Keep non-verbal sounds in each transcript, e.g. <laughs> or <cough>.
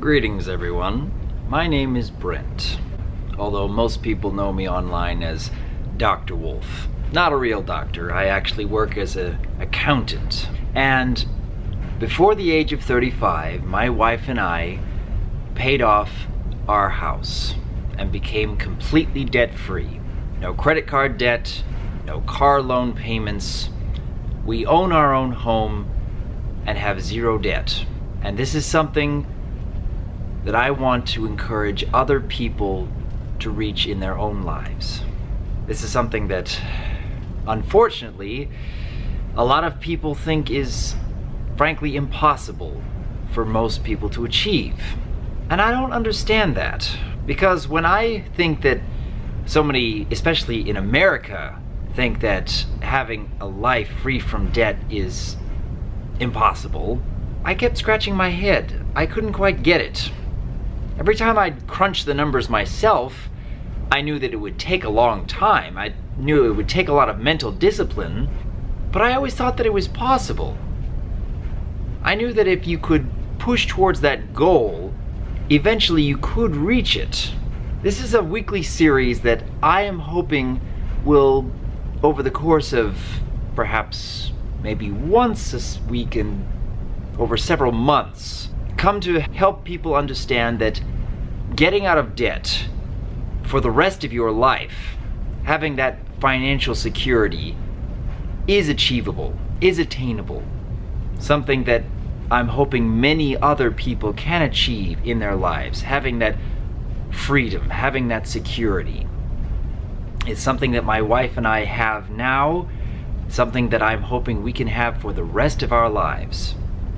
Greetings everyone. My name is Brent, although most people know me online as Dr. Wolf. Not a real doctor, I actually work as an accountant. And before the age of 35, my wife and I paid off our house and became completely debt free. No credit card debt, no car loan payments. We own our own home and have zero debt. And this is something that I want to encourage other people to reach in their own lives. This is something that, unfortunately, a lot of people think is frankly impossible for most people to achieve. And I don't understand that. Because when I think that so many, especially in America, think that having a life free from debt is impossible, I kept scratching my head. I couldn't quite get it. Every time I'd crunch the numbers myself, I knew that it would take a long time. I knew it would take a lot of mental discipline, but I always thought that it was possible. I knew that if you could push towards that goal, eventually you could reach it. This is a weekly series that I am hoping will, over the course of perhaps maybe once a week and over several months, come to help people understand that getting out of debt for the rest of your life, having that financial security is achievable, is attainable. Something that I'm hoping many other people can achieve in their lives, having that freedom, having that security. It's something that my wife and I have now, something that I'm hoping we can have for the rest of our lives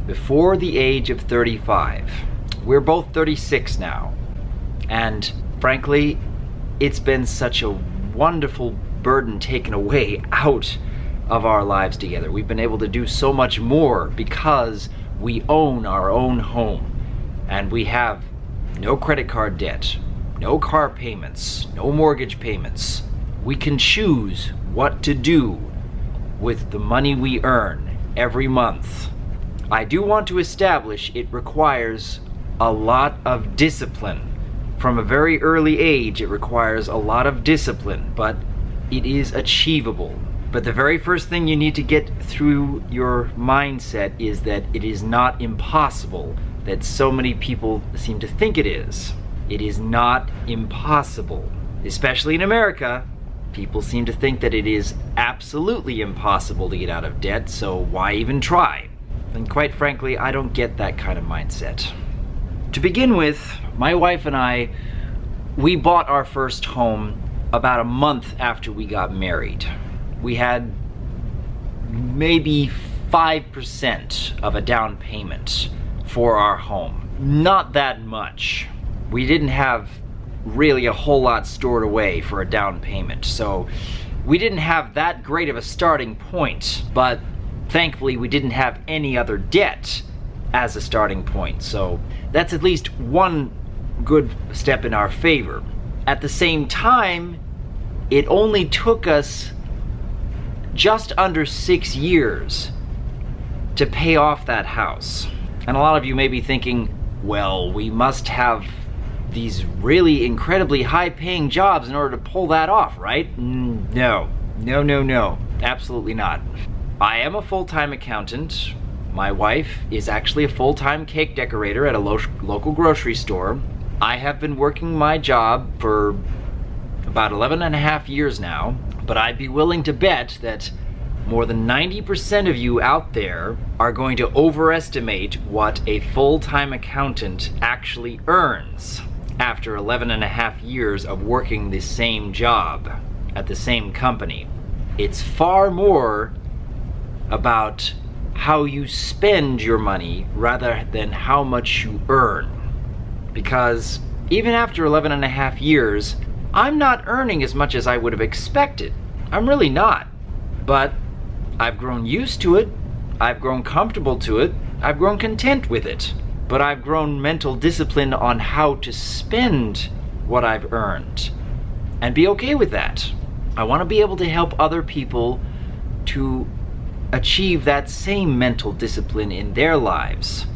before the age of 35. We're both 36 now. And frankly, it's been such a wonderful burden taken away out of our lives together. We've been able to do so much more because we own our own home and we have no credit card debt, no car payments, no mortgage payments. We can choose what to do with the money we earn every month I do want to establish it requires a lot of discipline. From a very early age, it requires a lot of discipline, but it is achievable. But the very first thing you need to get through your mindset is that it is not impossible that so many people seem to think it is. It is not impossible. Especially in America, people seem to think that it is absolutely impossible to get out of debt, so why even try? And quite frankly, I don't get that kind of mindset. To begin with, my wife and I, we bought our first home about a month after we got married. We had maybe 5% of a down payment for our home. Not that much. We didn't have really a whole lot stored away for a down payment, so we didn't have that great of a starting point, but Thankfully, we didn't have any other debt as a starting point, so that's at least one good step in our favor. At the same time, it only took us just under six years to pay off that house. And a lot of you may be thinking, well, we must have these really incredibly high paying jobs in order to pull that off, right? No, no, no, no, absolutely not. I am a full-time accountant. My wife is actually a full-time cake decorator at a lo local grocery store. I have been working my job for about 11 and a half years now, but I'd be willing to bet that more than 90% of you out there are going to overestimate what a full-time accountant actually earns after 11 and a half years of working the same job at the same company. It's far more about how you spend your money rather than how much you earn. Because even after 11 and a half years, I'm not earning as much as I would have expected. I'm really not. But I've grown used to it. I've grown comfortable to it. I've grown content with it. But I've grown mental discipline on how to spend what I've earned and be okay with that. I want to be able to help other people to achieve that same mental discipline in their lives.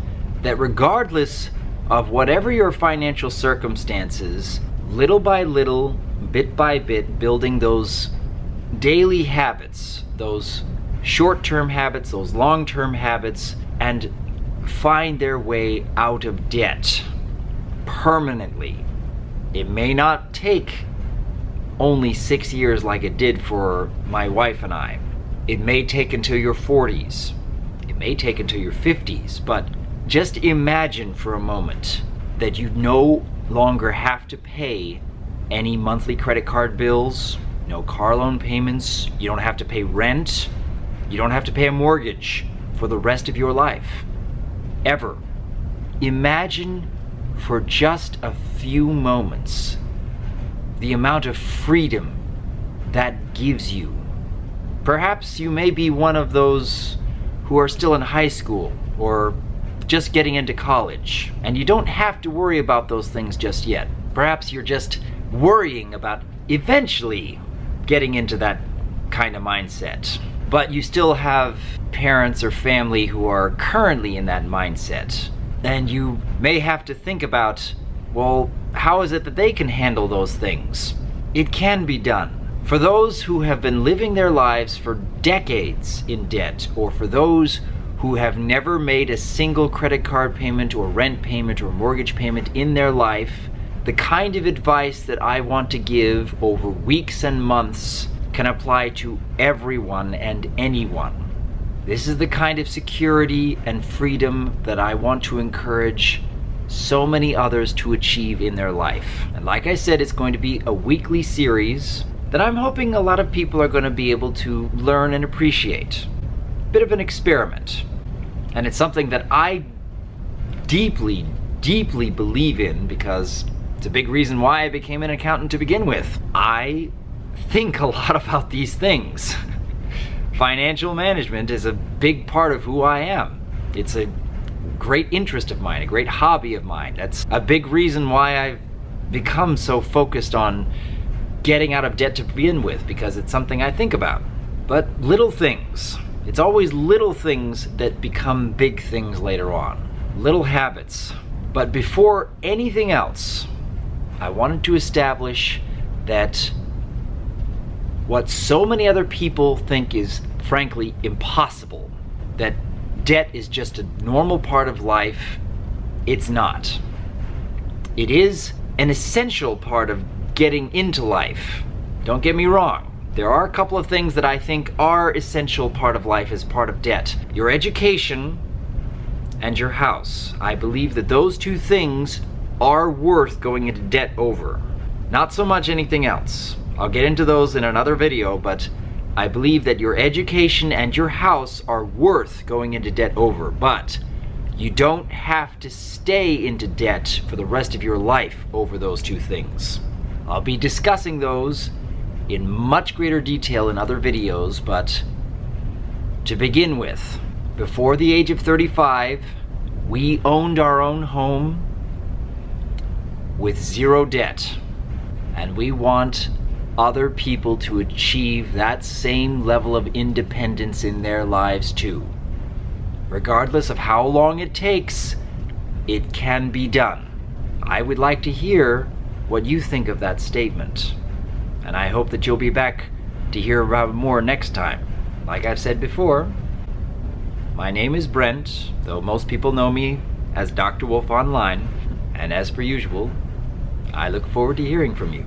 That regardless of whatever your financial circumstances, little by little, bit by bit, building those daily habits, those short term habits, those long term habits, and find their way out of debt permanently. It may not take only six years like it did for my wife and I. It may take until your 40s. It may take until your 50s. But just imagine for a moment that you no longer have to pay any monthly credit card bills, no car loan payments, you don't have to pay rent, you don't have to pay a mortgage for the rest of your life. Ever. Imagine for just a few moments the amount of freedom that gives you. Perhaps you may be one of those who are still in high school or just getting into college, and you don't have to worry about those things just yet. Perhaps you're just worrying about eventually getting into that kind of mindset. But you still have parents or family who are currently in that mindset. And you may have to think about, well, how is it that they can handle those things? It can be done. For those who have been living their lives for decades in debt, or for those who have never made a single credit card payment or rent payment or mortgage payment in their life, the kind of advice that I want to give over weeks and months can apply to everyone and anyone. This is the kind of security and freedom that I want to encourage so many others to achieve in their life. And like I said, it's going to be a weekly series that I'm hoping a lot of people are going to be able to learn and appreciate. Bit of an experiment. And it's something that I deeply, deeply believe in because it's a big reason why I became an accountant to begin with. I think a lot <laughs> about these things. Financial management is a big part of who I am. It's a great interest of mine, a great hobby of mine. That's a big reason why I've become so focused on getting out of debt to begin with, because it's something I think about. But little things. It's always little things that become big things later on. Little habits. But before anything else, I wanted to establish that what so many other people think is frankly impossible, that debt is just a normal part of life, it's not. It is an essential part of getting into life. Don't get me wrong. There are a couple of things that I think are essential part of life as part of debt. Your education and your house. I believe that those two things are worth going into debt over. Not so much anything else. I'll get into those in another video, but I believe that your education and your house are worth going into debt over. But you don't have to stay into debt for the rest of your life over those two things. I'll be discussing those in much greater detail in other videos, but to begin with, before the age of 35, we owned our own home with zero debt. And we want other people to achieve that same level of independence in their lives too. Regardless of how long it takes, it can be done. I would like to hear what you think of that statement. And I hope that you'll be back to hear about more next time. Like I've said before, my name is Brent, though most people know me as Dr. Wolf Online, and as per usual, I look forward to hearing from you.